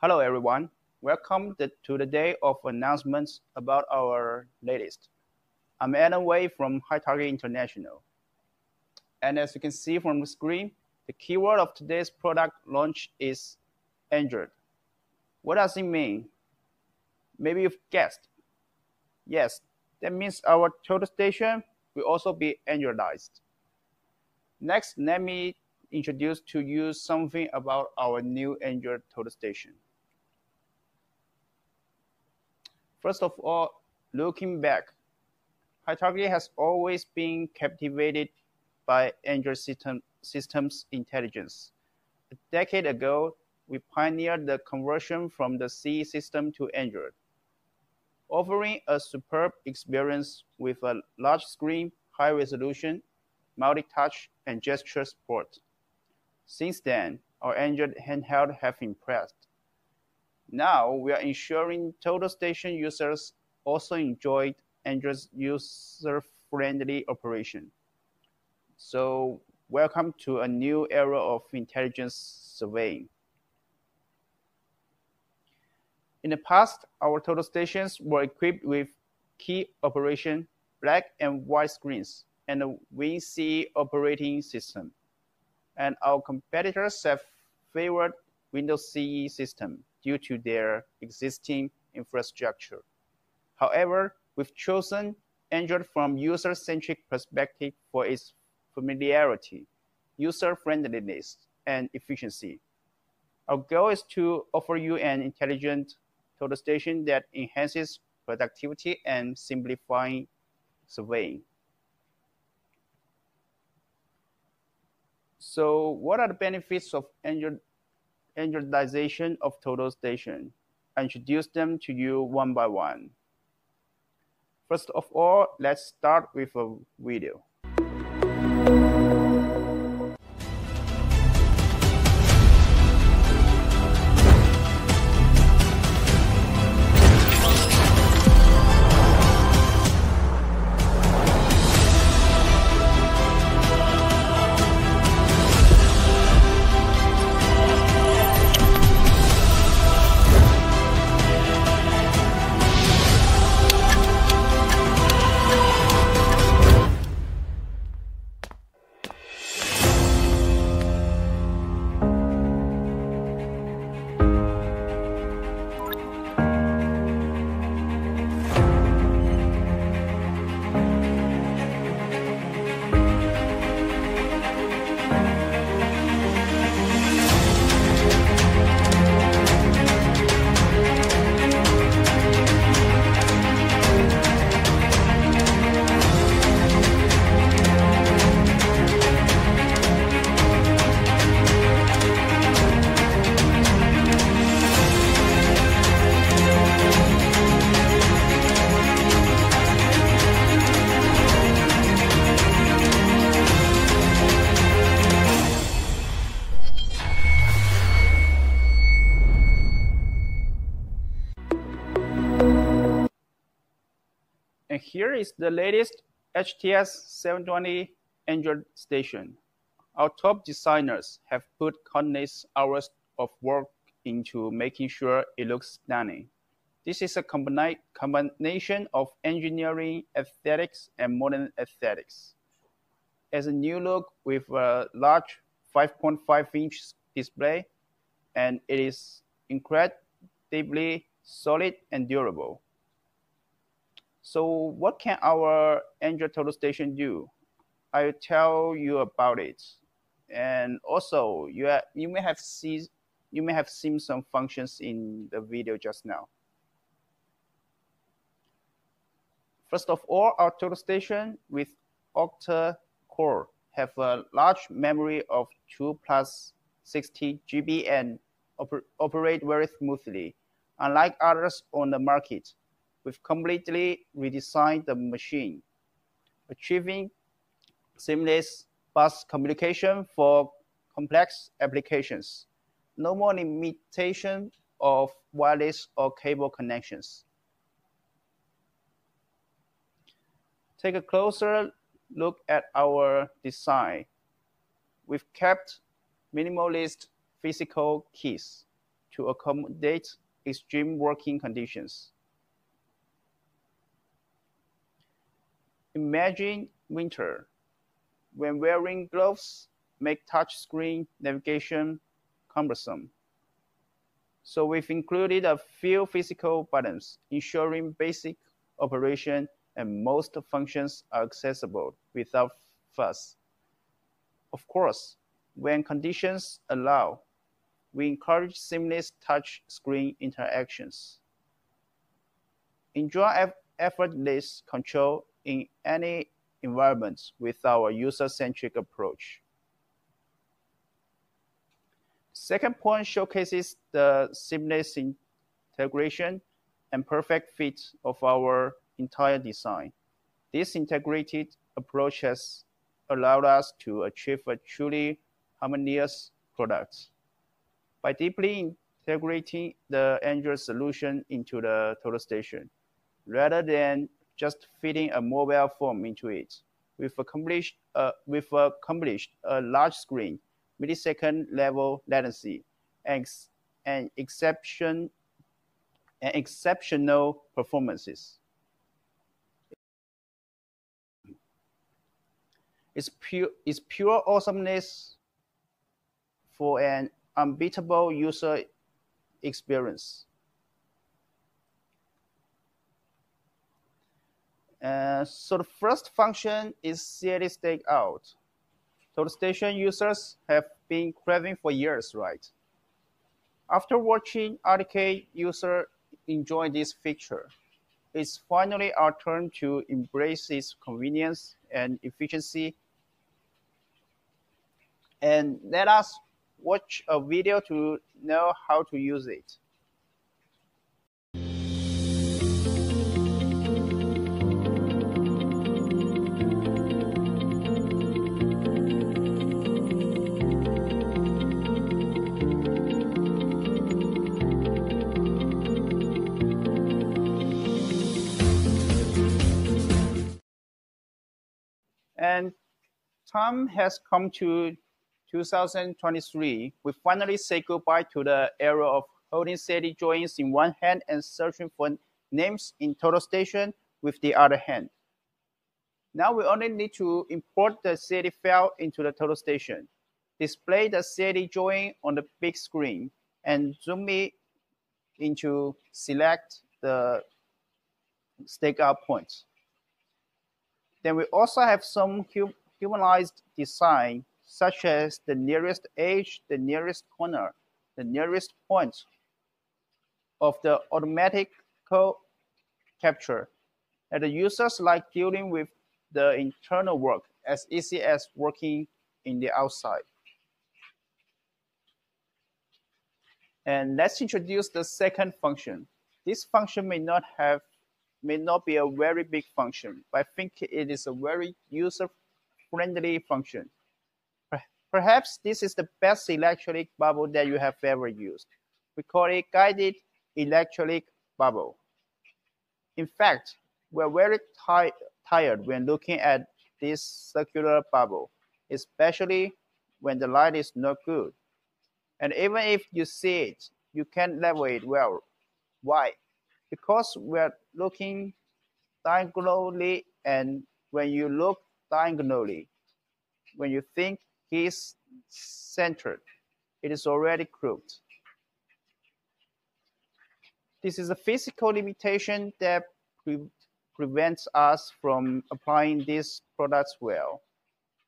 Hello everyone, welcome to the day of announcements about our latest. I'm Adam Wei from Hi-Target International. And as you can see from the screen, the keyword of today's product launch is Android. What does it mean? Maybe you've guessed. Yes, that means our total station will also be Androidized. Next, let me introduce to you something about our new Android total station. First of all, looking back, Hi-Target has always been captivated by Android system, systems intelligence. A decade ago, we pioneered the conversion from the C system to Android, offering a superb experience with a large screen, high resolution, multi-touch, and gesture support. Since then, our Android handheld have impressed. Now we are ensuring total station users also enjoy Android's user-friendly operation. So welcome to a new era of intelligence surveying. In the past, our total stations were equipped with key operation, black and white screens, and a WinCE operating system. And our competitors have favored Windows CE system due to their existing infrastructure. However, we've chosen Android from user-centric perspective for its familiarity, user-friendliness, and efficiency. Our goal is to offer you an intelligent total station that enhances productivity and simplifying surveying. So what are the benefits of Android, Androidization of total station? I introduce them to you one by one. First of all, let's start with a video. Is the latest HTS 720 Android station. Our top designers have put countless hours of work into making sure it looks stunning. This is a combina combination of engineering, aesthetics, and modern aesthetics. As a new look with a large 5.5 inch display, and it is incredibly solid and durable. So what can our Android Total Station do? I'll tell you about it. And also, you, you may have seen you may have seen some functions in the video just now. First of all, our total station with octa core have a large memory of 2 plus 60 GB and oper operate very smoothly, unlike others on the market we've completely redesigned the machine, achieving seamless bus communication for complex applications. No more limitation of wireless or cable connections. Take a closer look at our design. We've kept minimalist physical keys to accommodate extreme working conditions. Imagine winter, when wearing gloves make touchscreen navigation cumbersome. So we've included a few physical buttons, ensuring basic operation and most functions are accessible without fuss. Of course, when conditions allow, we encourage seamless touch screen interactions. Enjoy effortless control in any environment with our user-centric approach. Second point showcases the seamless integration and perfect fit of our entire design. This integrated approach has allowed us to achieve a truly harmonious product. By deeply integrating the Android solution into the total station, rather than just fitting a mobile phone into it, we've accomplished, uh, we've accomplished a large screen, millisecond level latency, and, and exception and exceptional performances. It's pure, it's pure awesomeness for an unbeatable user experience. Uh, so the first function is CAD stake out. Total Station users have been craving for years, right? After watching RTK user enjoy this feature, it's finally our turn to embrace its convenience and efficiency. And let us watch a video to know how to use it. Time has come to 2023. We finally say goodbye to the era of holding CAD drawings in one hand and searching for names in Total Station with the other hand. Now we only need to import the CAD file into the Total Station, display the CAD drawing on the big screen, and zoom it into select the stakeout points. Then we also have some humanized design, such as the nearest edge, the nearest corner, the nearest point of the automatic co capture. And the users like dealing with the internal work as easy as working in the outside. And let's introduce the second function. This function may not have may not be a very big function, but I think it is a very user-friendly function. Perhaps this is the best electronic bubble that you have ever used. We call it guided electronic bubble. In fact, we're very tired when looking at this circular bubble, especially when the light is not good. And even if you see it, you can't level it well. Why? because we're looking diagonally and when you look diagonally, when you think he's centered, it is already crooked. This is a physical limitation that pre prevents us from applying these products well.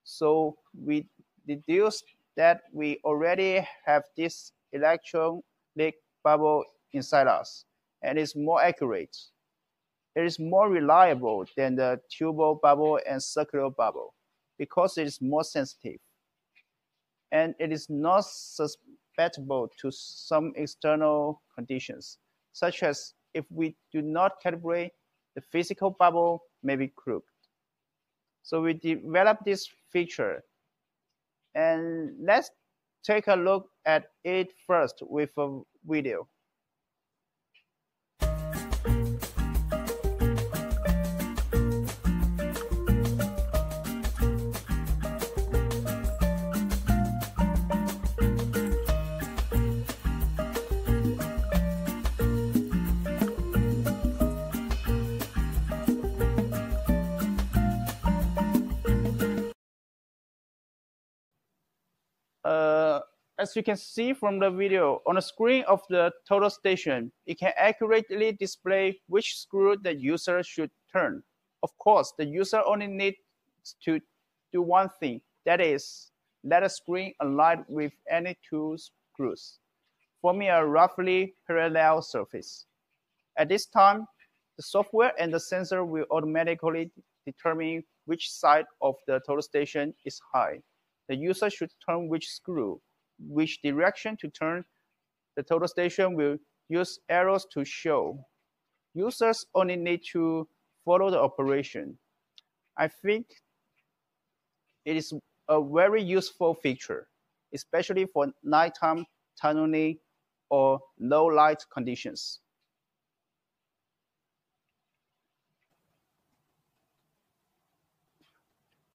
So we deduce that we already have this electronic bubble inside us and it's more accurate. It is more reliable than the tubal bubble and circular bubble because it is more sensitive. And it is not susceptible to some external conditions, such as if we do not calibrate, the physical bubble may be crooked. So we developed this feature. And let's take a look at it first with a video. As you can see from the video, on the screen of the total station, it can accurately display which screw the user should turn. Of course, the user only needs to do one thing, that is, let the screen align with any two screws, forming a roughly parallel surface. At this time, the software and the sensor will automatically determine which side of the total station is high. The user should turn which screw which direction to turn, the total station will use arrows to show. Users only need to follow the operation. I think it is a very useful feature, especially for nighttime tunneling or low light conditions.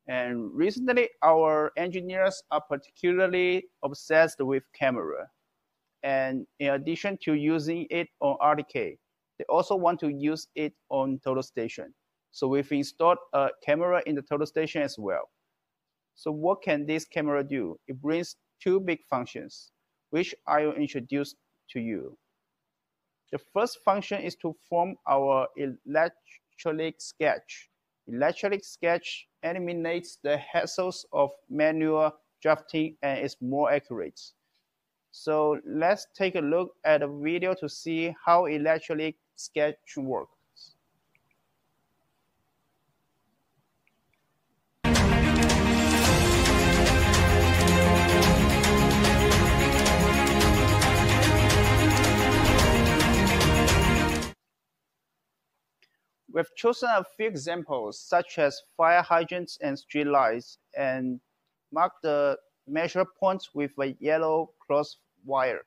And recently, our engineers are particularly obsessed with camera. And in addition to using it on RTK, they also want to use it on Total Station. So we've installed a camera in the Total Station as well. So what can this camera do? It brings two big functions, which I will introduce to you. The first function is to form our electronic sketch. Electronic sketch eliminates the hassles of manual drafting and is more accurate. So let's take a look at a video to see how electronic sketch works. We've chosen a few examples, such as fire hydrants and street lights, and marked the measure points with a yellow cross wire.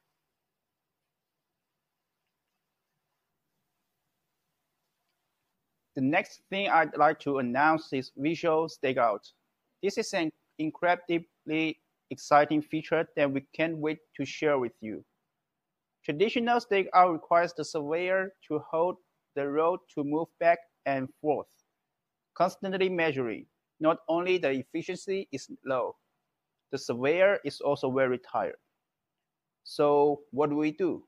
The next thing I'd like to announce is Visual Stakeout. This is an incredibly exciting feature that we can't wait to share with you. Traditional stakeout requires the surveyor to hold the road to move back and forth, constantly measuring. Not only the efficiency is low, the surveyor is also very tired. So what do we do?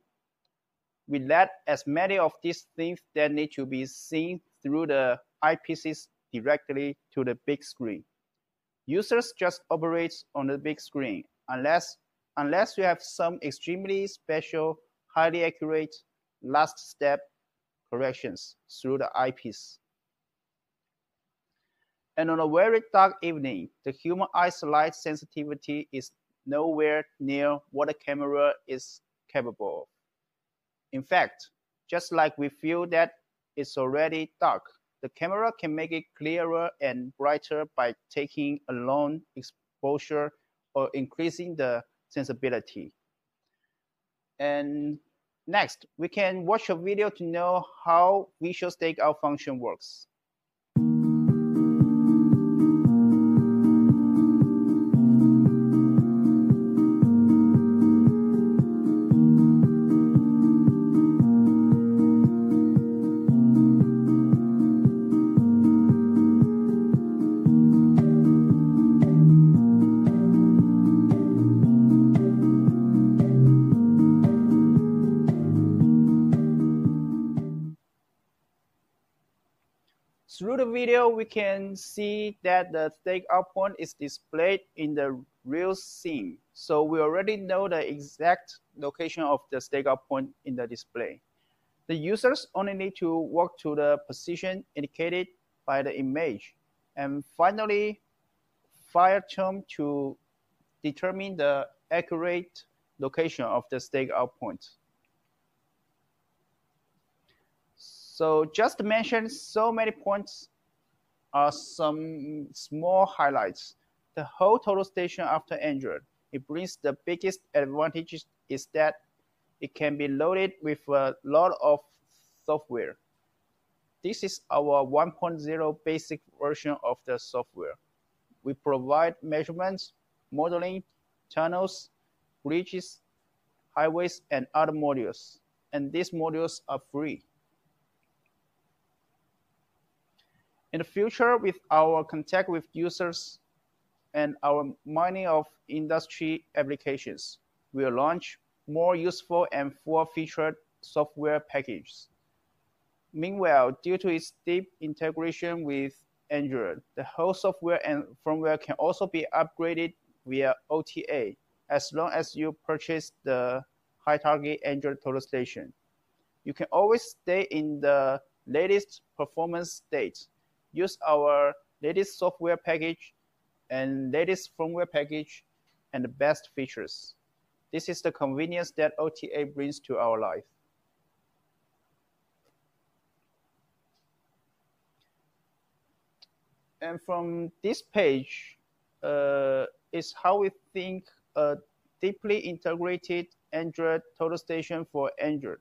We let as many of these things that need to be seen through the eyepieces directly to the big screen. Users just operate on the big screen unless unless you have some extremely special, highly accurate last step corrections through the eyepiece. And on a very dark evening, the human eye's light sensitivity is nowhere near what a camera is capable of. In fact, just like we feel that it's already dark, the camera can make it clearer and brighter by taking a long exposure or increasing the sensibility. And Next, we can watch a video to know how visual stakeout function works. Through the video, we can see that the stakeout point is displayed in the real scene. So we already know the exact location of the stakeout point in the display. The users only need to walk to the position indicated by the image. And finally, fire term to determine the accurate location of the stakeout point. So just to mention so many points are some small highlights. The whole total station after Android, it brings the biggest advantage is that it can be loaded with a lot of software. This is our 1.0 basic version of the software. We provide measurements, modeling, tunnels, bridges, highways, and other modules. And these modules are free. In the future, with our contact with users and our mining of industry applications, we'll launch more useful and full-featured software packages. Meanwhile, due to its deep integration with Android, the whole software and firmware can also be upgraded via OTA as long as you purchase the Hi-Target Android total station. You can always stay in the latest performance state. Use our latest software package and latest firmware package and the best features. This is the convenience that OTA brings to our life. And from this page uh, is how we think a deeply integrated Android total station for Android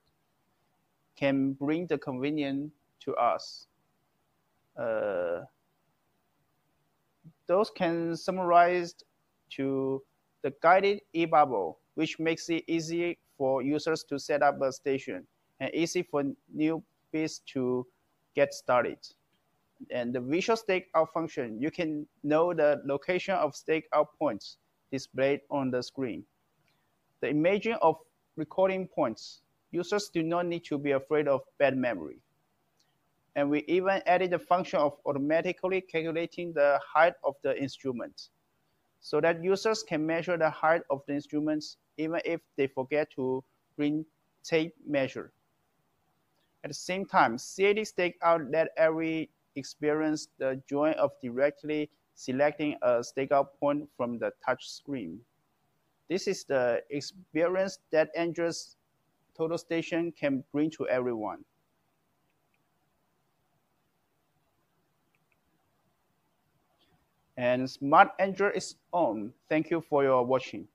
can bring the convenience to us. Uh, those can summarize to the guided e-bubble, which makes it easy for users to set up a station and easy for newbies to get started. And the visual stake-out function, you can know the location of stake-out points displayed on the screen. The imaging of recording points, users do not need to be afraid of bad memory. And we even added the function of automatically calculating the height of the instrument so that users can measure the height of the instruments even if they forget to bring tape measure. At the same time, CAD stake out let every experience the joy of directly selecting a stakeout point from the touch screen. This is the experience that Android's Total Station can bring to everyone. And Smart Android is on. Thank you for your watching.